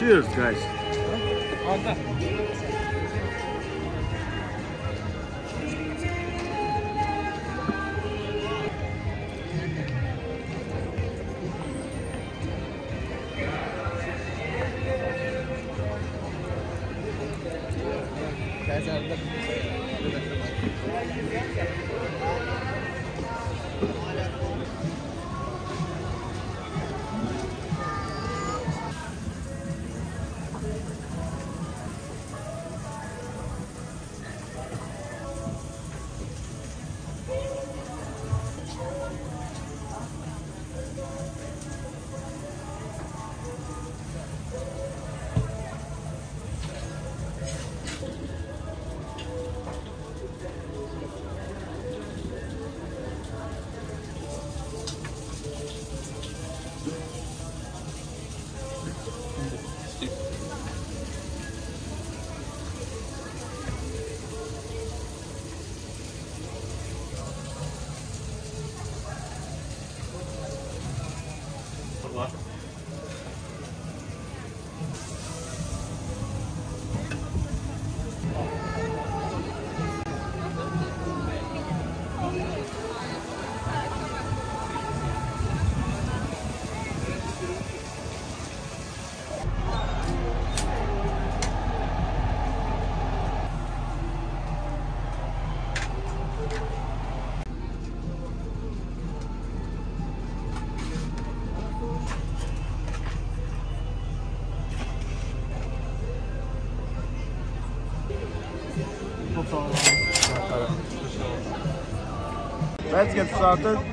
Cheers, guys. だけ。Anda. Let's get started.